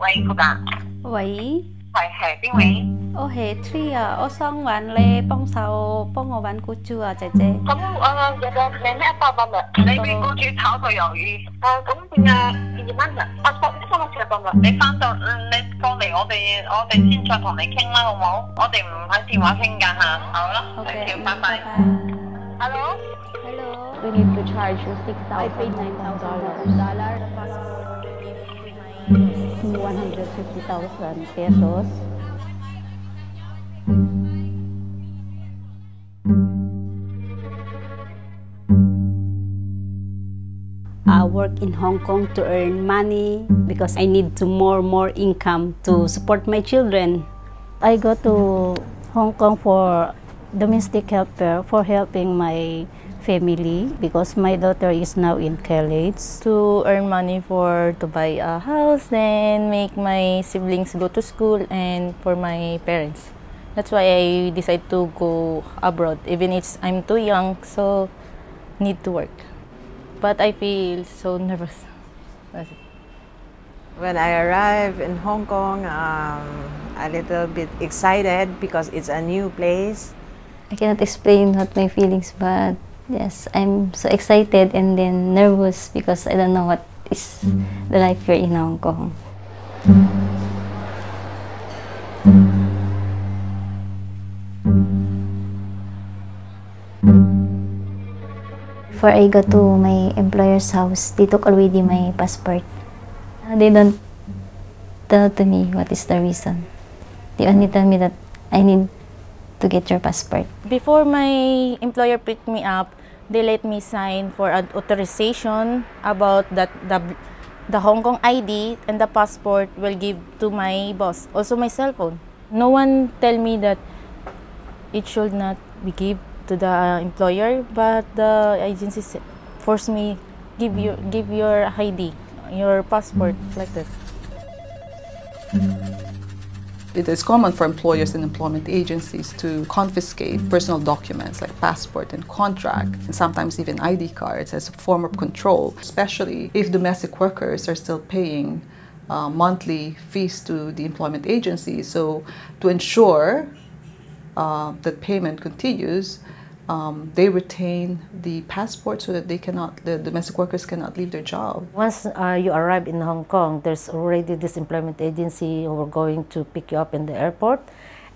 喂，cô bạn 喂，係係邊位？我係 Tree 啊，我想揾你幫手幫我揾雇主啊，姐姐。咁我有個名咩包包啦？你俾僱主炒個魷魚。啊咁邊啊？二蚊啊？啊，十呢三個四包啦。你翻到嗯你過嚟我哋我哋先再同你傾啦，好唔好？我哋唔喺電話傾㗎嚇。好啦，OK，thank you，拜拜。Hello。Hello。we need to charge you six thousand. I paid nine thousand dollars. One hundred fifty thousand pesos. I work in Hong Kong to earn money because I need to more more income to support my children. I go to Hong Kong for domestic helper for helping my family because my daughter is now in college. to earn money for to buy a house then make my siblings go to school and for my parents that's why i decide to go abroad even if i'm too young so need to work but i feel so nervous That's it. When I arrived in Hong Kong, um, a little bit excited because it's a new place. I cannot explain what my feelings, but yes, I'm so excited and then nervous because I don't know what is the life here in Hong Kong. Before I go to my employer's house, they took already my passport. They don't tell to me what is the reason. They only tell me that I need to get your passport. before my employer picked me up they let me sign for an authorization about that the the Hong Kong ID and the passport will give to my boss also my cell phone no one tell me that it should not be give to the employer but the agency forced me give your give your ID your passport like that It is common for employers and employment agencies to confiscate personal documents like passport and contract, and sometimes even ID cards as a form of control, especially if domestic workers are still paying uh, monthly fees to the employment agency. So, to ensure uh, that payment continues, um, they retain the passport so that they cannot, the domestic workers cannot leave their job. Once uh, you arrive in Hong Kong, there's already this employment agency who are going to pick you up in the airport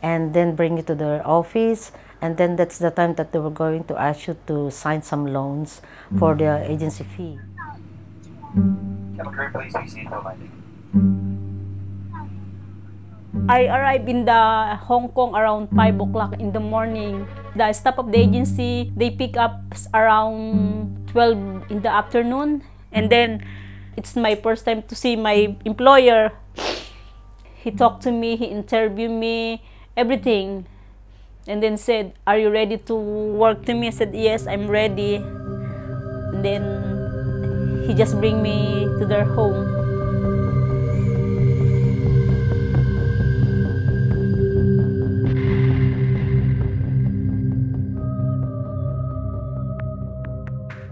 and then bring you to their office. And then that's the time that they were going to ask you to sign some loans for their agency fee. I arrived in the Hong Kong around 5 o'clock in the morning. The staff of the agency, they pick up around 12 in the afternoon. And then it's my first time to see my employer. He talked to me, he interviewed me, everything. And then said, are you ready to work to me? I said, yes, I'm ready. And then he just bring me to their home.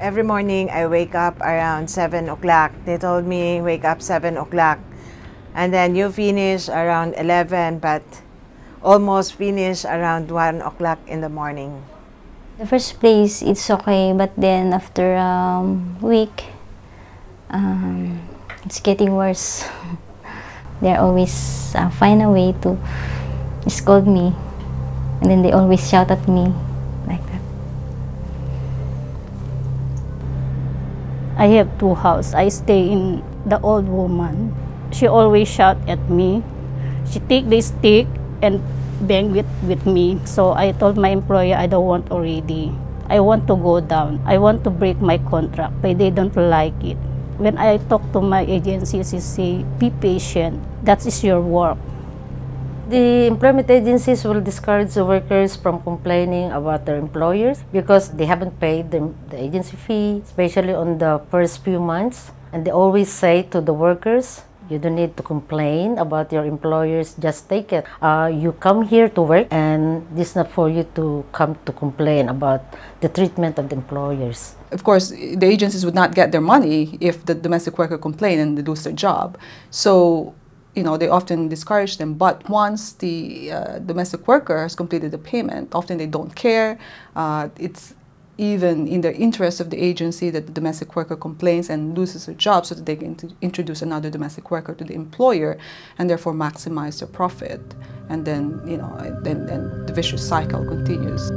Every morning, I wake up around 7 o'clock. They told me, wake up 7 o'clock. And then you finish around 11, but almost finish around 1 o'clock in the morning. The first place, it's okay, but then after a um, week, um, it's getting worse. they always uh, find a way to scold me, and then they always shout at me I have two houses. I stay in the old woman. She always shout at me. She take the stick and bang with, with me. So I told my employer I don't want already. I want to go down. I want to break my contract, but they don't like it. When I talk to my agency, she say, be patient. That is your work. The employment agencies will discourage the workers from complaining about their employers because they haven't paid the, the agency fee, especially on the first few months. And they always say to the workers You don't need to complain about your employers. Just take it. Uh, you come here to work, and this is not for you to come to complain about the treatment of the employers. Of course, the agencies would not get their money if the domestic worker complained and they lose their job. So, you know, they often discourage them. But once the uh, domestic worker has completed the payment, often they don't care. Uh, it's even in the interest of the agency that the domestic worker complains and loses her job so that they can introduce another domestic worker to the employer and therefore maximize their profit. And then, you know, then, then the vicious cycle continues.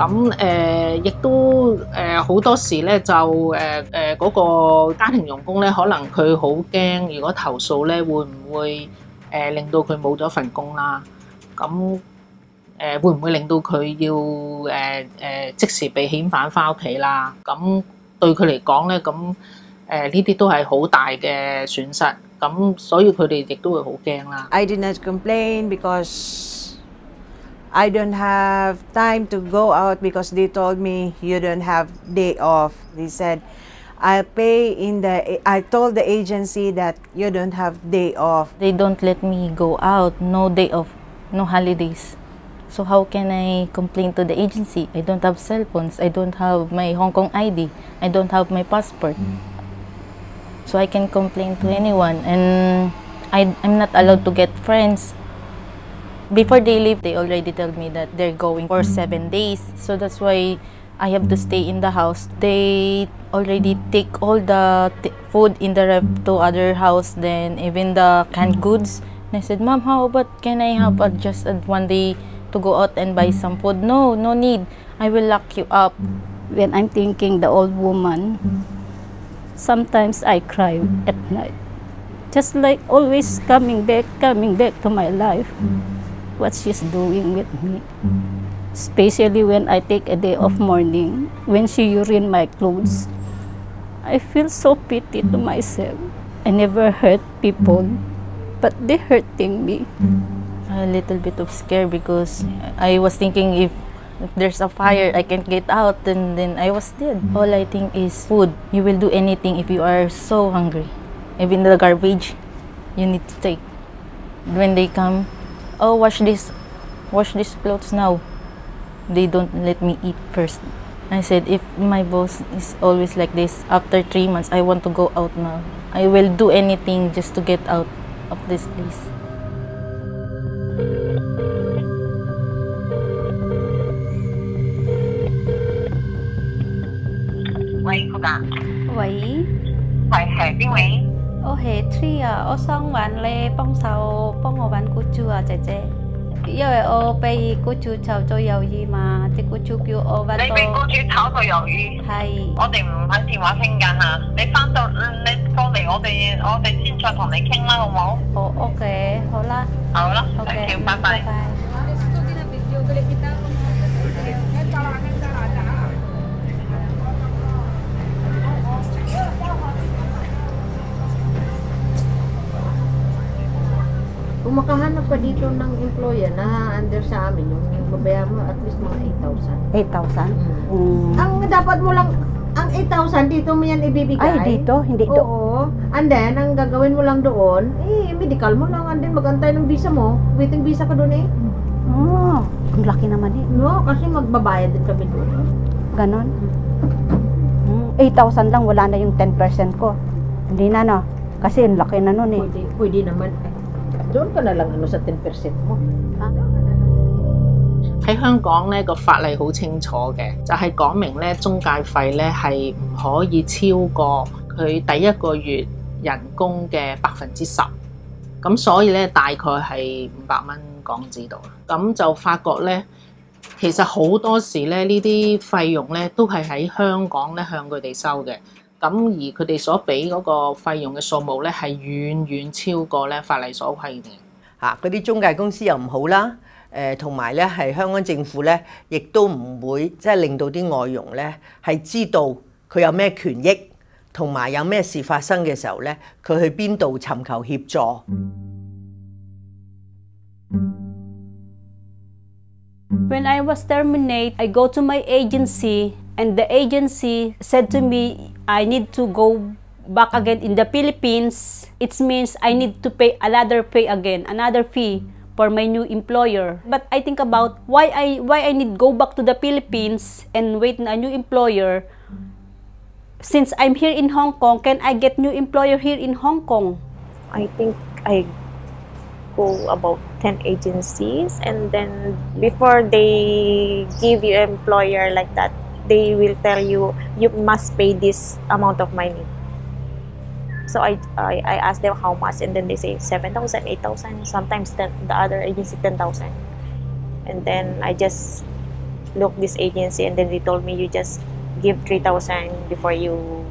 咁誒，亦、都誒好、多時咧，就誒誒嗰個家庭傭工咧，可能佢好驚，如果投訴咧，會唔會誒、令到佢冇咗份工啦？咁誒、會唔會令到佢要誒誒、即時被遣返翻屋企啦？咁對佢嚟講咧，咁誒呢啲都係好大嘅損失，咁所以佢哋亦都會好驚啦。I didn't complain because I don't have time to go out because they told me you don't have day off. They said I'll pay in the I told the agency that you don't have day off. They don't let me go out, no day off, no holidays. So how can I complain to the agency? I don't have cell phones. I don't have my Hong Kong ID. I don't have my passport. Mm. So I can complain to anyone and I, I'm not allowed to get friends. Before they leave, they already tell me that they're going for seven days. So that's why I have to stay in the house. They already take all the food in the ref to other house, then even the canned goods. And I said, Mom, how about can I have just one day to go out and buy some food? No, no need. I will lock you up. When I'm thinking the old woman, sometimes I cry at night. Just like always coming back, coming back to my life. What she's doing with me. Especially when I take a day of mourning, when she urine my clothes. I feel so pity to myself. I never hurt people, but they hurting me. A little bit of scare because I was thinking if, if there's a fire, I can't get out, and then I was dead. All I think is food. You will do anything if you are so hungry. Even the garbage, you need to take. When they come, oh, wash this, wash these clothes now. They don't let me eat first. I said, if my boss is always like this, after three months, I want to go out now. I will do anything just to get out of this place.喂，cô bạn, 喂， 喂系边位？ 我系 Tree 啊，我想揾你帮手帮我揾雇主啊，姐姐。因为我被雇主炒咗鱿鱼嘛，啲雇主叫我揾你被雇到主炒咗鱿鱼，系我哋唔喺电话倾紧啊！你翻到嗯你过嚟，我哋我哋先再同你倾啦，好唔好？好 OK，好啦好啦，OK， thank you，拜拜。 Kung makahanap ka dito ng employer na under sa amin, yung babayaran mo at least mga 8,000. 8,000? Mm. Ang dapat mo lang, ang 8,000 dito mo yan ibibigay. Ay, dito? Hindi do. Oo. And then, ang gagawin mo lang doon, eh, medical mo lang. And then, magantay ng visa mo. Waiting visa ka doon eh. Oh, ang laki naman eh. No, kasi magbabayad din kami doon. Ganon. Mm, 8,000 lang, wala na yung 10% ko. Hindi na no. Kasi ang laki na nun eh. Pwede, pwede naman. Eh, doon ka na lang ano sa 10% mo. 喺香港咧個法例好清楚嘅，就係、講明咧中介費咧係唔可以超過佢第一個月人工嘅百分之十。咁所以咧大概係五百蚊港紙度啦。咁就發覺咧，其實好多時咧呢啲費用咧都係喺香港咧向佢哋收嘅。咁而佢哋所俾嗰個費用嘅數目咧係遠遠超過咧法例所規定。嚇嗰啲中介公司又唔好啦，誒同埋咧係香港政府咧，亦都唔會即係令到啲外佣咧係知道佢有咩權益，同埋有咩事發生嘅時候咧，佢去邊度尋求協助。When I was terminated, I go to my agency and the agency said to me I need to go back again in the Philippines. It means I need to pay another pay again, another fee for my new employer. But I think about why I why I need go back to the Philippines and wait a new employer. Since I'm here in Hong Kong, can I get new employer here in Hong Kong? I think I go about 10 agencies and then before they give you employer like that they will tell you you must pay this amount of money so I, I, I asked them how much and then they say 7,000, 8,000, sometimes 10, the other agency 10,000. And then I just look this agency and then they told me you just give 3,000 before you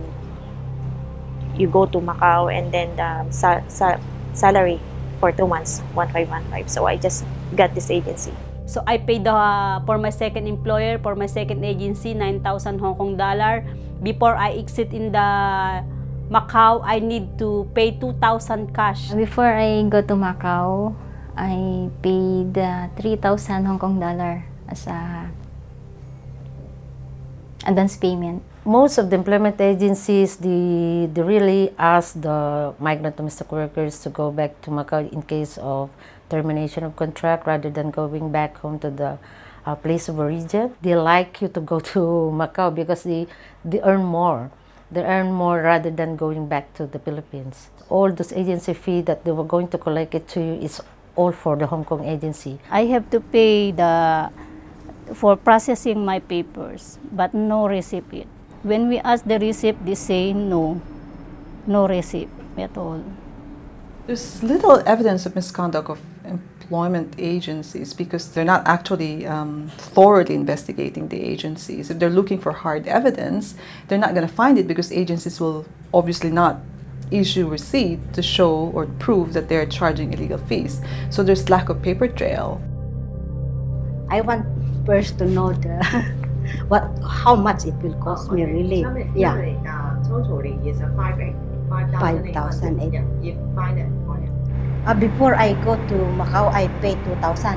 you go to Macau and then the sa- sa- salary for two months, 1515. So I just got this agency. So I paid the, for my second employer, for my second agency, 9,000 Hong Kong dollar. Before I exit in the Macau, I need to pay 2,000 cash. Before I go to Macau, I paid uh, 3,000 Hong Kong dollar as a advance payment. Most of the employment agencies, they, they really ask the migrant domestic workers to go back to Macau in case of termination of contract rather than going back home to the uh, place of origin. They like you to go to Macau because they, they earn more. They earn more rather than going back to the Philippines. All those agency fee that they were going to collect it to you is all for the Hong Kong agency. I have to pay the for processing my papers, but no receipt. When we ask the receipt, they say no, no receipt at all. There's little evidence of misconduct of employment agencies because they're not actually um, thoroughly investigating the agencies. If they're looking for hard evidence, they're not going to find it because agencies will obviously not issue receipt to show or prove that they're charging illegal fees. So there's lack of paper trail. I want first to know the what how much it will cost me really. Yeah. totally is a five eight five Five thousand eight. Yeah, if find it for him. Uh, before I go to Macau, I pay 2,000.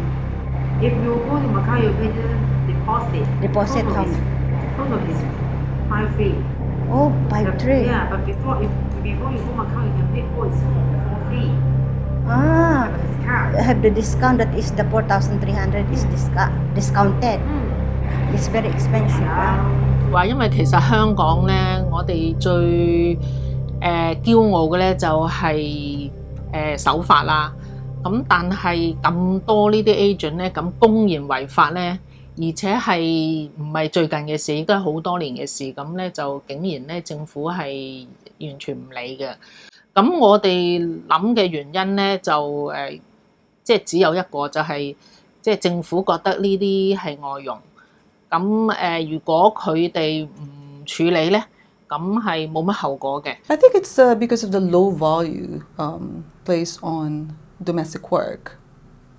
If you go to Macau, you pay the deposit. Deposit total how is, much? total is five three. Oh, five But- three. Yeah, but before if before you go Macau, you can pay all is for free. Ah, Discount. I have the discount that is the 4,300 is disca- discounted. It's very expensive. ah. 话因为其实香港咧，我哋最 誒、呃、驕傲嘅咧就係、誒、守法啦。咁但係咁多呢啲 agent 咧，咁公然違法咧，而且係唔係最近嘅事，亦都係好多年嘅事。咁咧就竟然咧政府係完全唔理嘅。咁我哋諗嘅原因咧就誒、即係只有一個，就係、即係政府覺得呢啲係外傭。咁誒、如果佢哋唔處理咧，咁系冇乜后果嘅。 I think it's uh, because of the low value um, placed on domestic work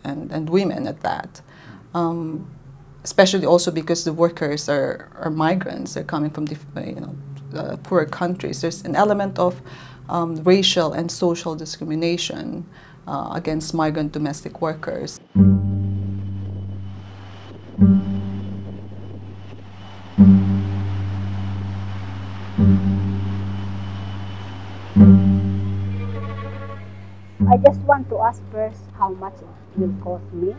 and, and women at that. Um, especially also because the workers are, are migrants, they're coming from diff- uh, you know, uh, poorer countries. There's an element of um, racial and social discrimination uh, against migrant domestic workers. I just want to ask first how much it will cost me.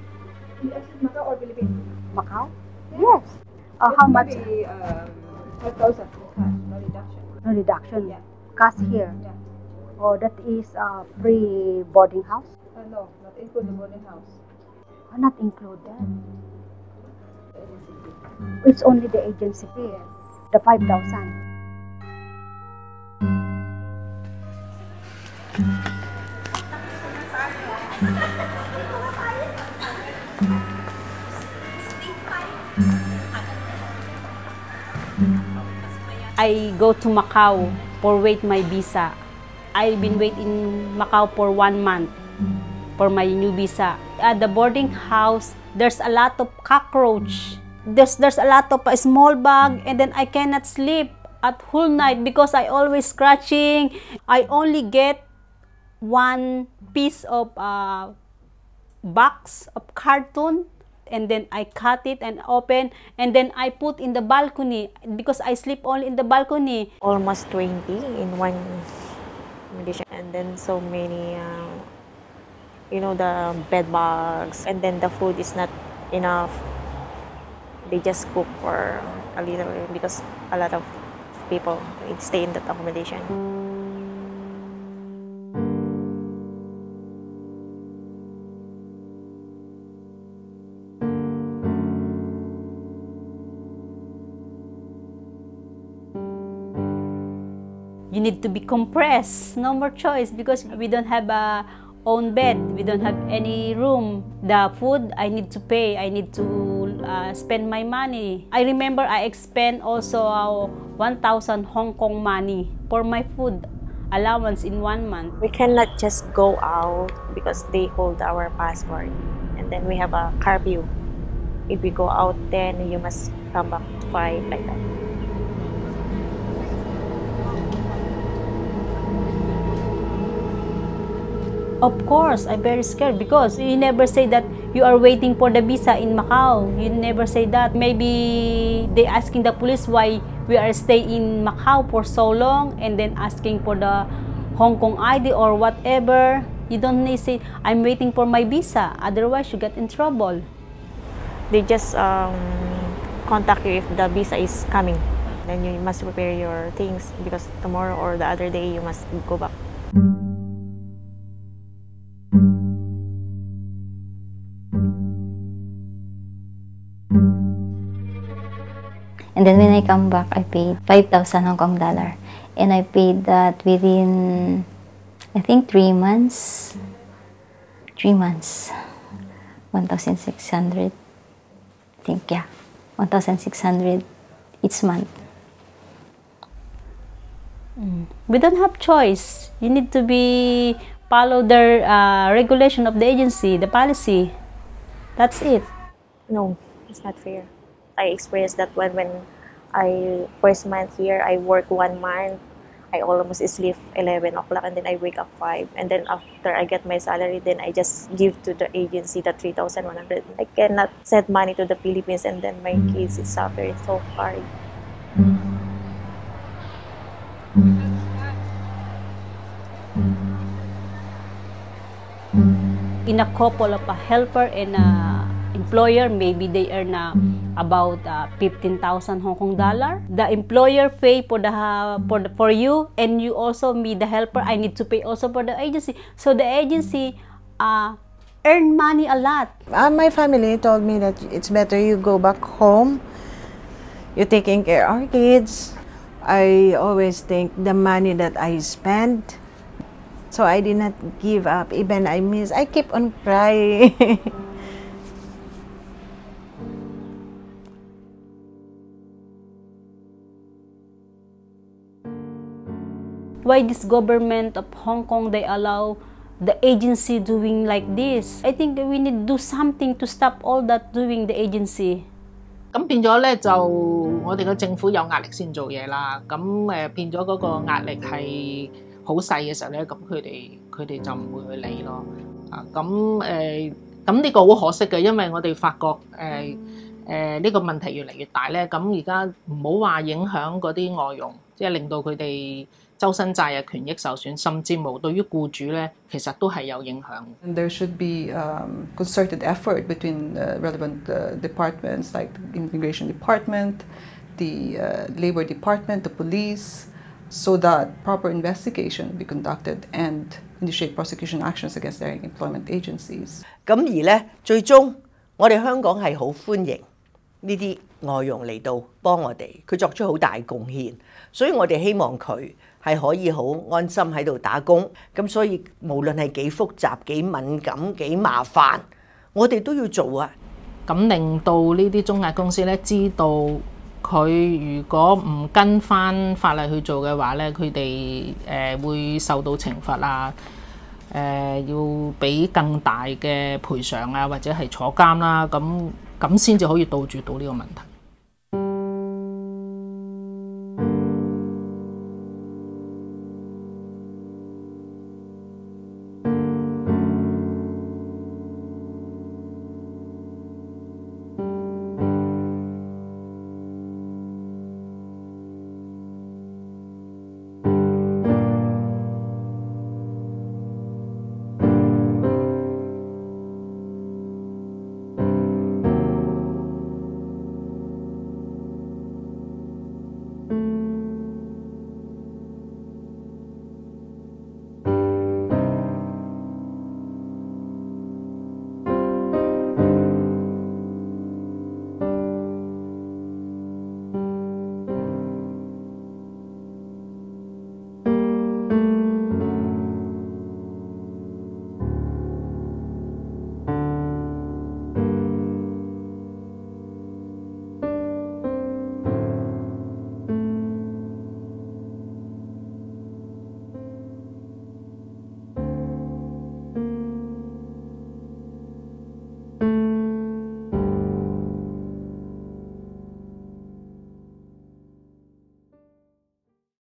Macau or Philippines? Macau? Yes. Uh, how much? Um, five thousand cash, no reduction. No reduction. Yeah. Cash here. Yeah. Oh, that is uh, free boarding house? Uh, no, not include the boarding house. Oh, not include that. It's only the agency fee. The 5,000. I go to Macau for wait my visa. I've been wait in Macau for one month for my new visa. At the boarding house, there's a lot of cockroach. There's there's a lot of a small bug, and then I cannot sleep at whole night because I always scratching. I only get one piece of uh, box of carton and then I cut it and open and then I put in the balcony because I sleep only in the balcony. Almost 20 in one accommodation and then so many uh, you know the bed bugs and then the food is not enough they just cook for a little because a lot of people stay in that accommodation need to be compressed. No more choice because we don't have a own bed. We don't have any room. The food i need to pay. I need to uh, spend my money. I remember i expend also uh, 1000 hong kong money for my food allowance in one month. We cannot just go out because they hold our passport. And then we have a curfew if we go out then you must come back at 5 like that Of course, I'm very scared because you never say that you are waiting for the visa in Macau. You never say that. Maybe they asking the police why we are staying in Macau for so long and then asking for the Hong Kong ID or whatever. You don't need say, I'm waiting for my visa. Otherwise, you get in trouble. They just um, contact you if the visa is coming. Then you must prepare your things because tomorrow or the other day you must go back. And then when I come back, I paid 5,000 Hong Kong dollar. And I paid that within, I think, three months. Three months. 1,600. I think, yeah. 1,600 each month. Mm. We don't have choice. You need to be follow the uh, regulation of the agency, the policy. That's it. No, it's not fair. I experienced that when when I first month here, I work one month. I almost sleep 11 o'clock and then I wake up 5. And then after I get my salary, then I just give to the agency the 3,100. I cannot send money to the Philippines and then my mm. kids is suffering so hard. Mm. Mm. In a couple of a helper and a employer, maybe they earn uh, about uh, 15,000 Hong Kong dollar. The employer pay for the for the, for you, and you also me the helper. I need to pay also for the agency. So the agency uh, earn money a lot. Uh, my family told me that it's better you go back home. You're taking care of our kids. I always think the money that I spend. So I did not give up. Even I miss, I keep on crying. Why this government of Hong Kong they allow the agency doing like this. I think we need to do something to stop all that doing the agency. 咁變咗咧，就我哋嘅政府有壓力先做嘢啦。咁誒變咗嗰個壓力係好細嘅時候咧，咁佢哋佢哋就唔會去理咯。啊，咁誒咁呢個好可惜嘅，因為我哋發覺誒誒呢個問題越嚟越大咧。咁而家唔好話影響嗰啲外佣，即係令到佢哋。周身債嘅權益受損，甚至無對於僱主咧，其實都係有影響。And there should be um, concerted effort between uh, relevant uh, departments like the Immigration Department, the uh, Labor Department, the police, so that proper investigation be conducted and initiate prosecution actions against their employment agencies. 咁而咧，最終我哋香港係好歡迎呢啲外佣嚟到幫我哋，佢作出好大貢獻，所以我哋希望佢。係可以好安心喺度打工，咁所以無論係幾複雜、幾敏感、幾麻煩，我哋都要做啊！咁令到呢啲中介公司咧知道，佢如果唔跟翻法例去做嘅話咧，佢哋誒會受到懲罰啊！誒要俾更大嘅賠償啊，或者係坐監啦，咁咁先至可以杜絕到呢個問題。